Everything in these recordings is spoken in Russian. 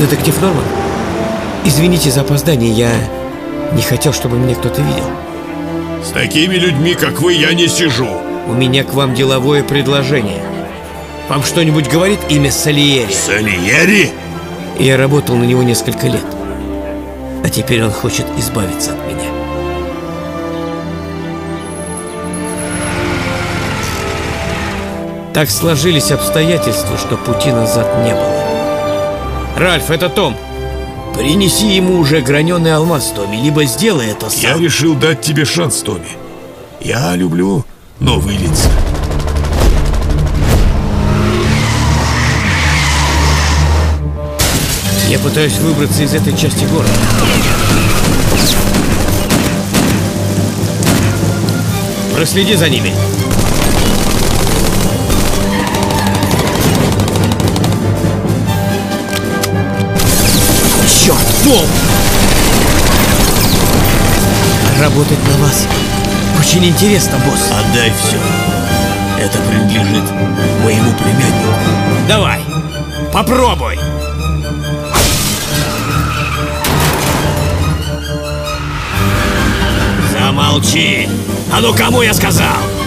Детектив Норман? Извините за опоздание, я не хотел, чтобы меня кто-то видел. С такими людьми, как вы, я не сижу. У меня к вам деловое предложение. Вам что-нибудь говорит имя Сальери? Сальери? Я работал на него несколько лет. А теперь он хочет избавиться от меня. Так сложились обстоятельства, что пути назад не было. Ральф, это Том. Принеси ему уже граненый алмаз, Томми, либо сделай это сам. Я решил дать тебе шанс, Томми. Я люблю новые лица. Я пытаюсь выбраться из этой части города. Проследи за ними. Черт, Том! Работать на вас очень интересно, босс. Отдай все. Это принадлежит моему племяннику. Давай, попробуй. Замолчи. А ну кому я сказал?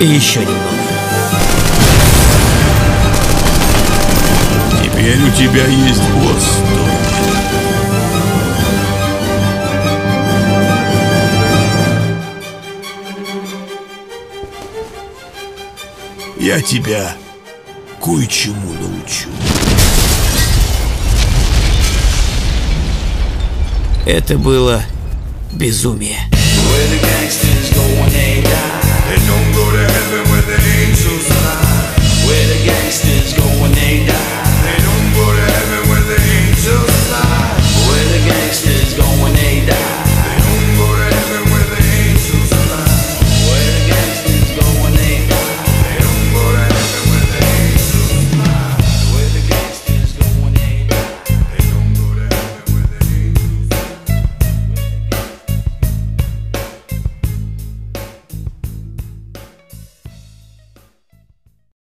И еще немного. Теперь у тебя есть босс. Я тебя кое-чему научу. Это было безумие.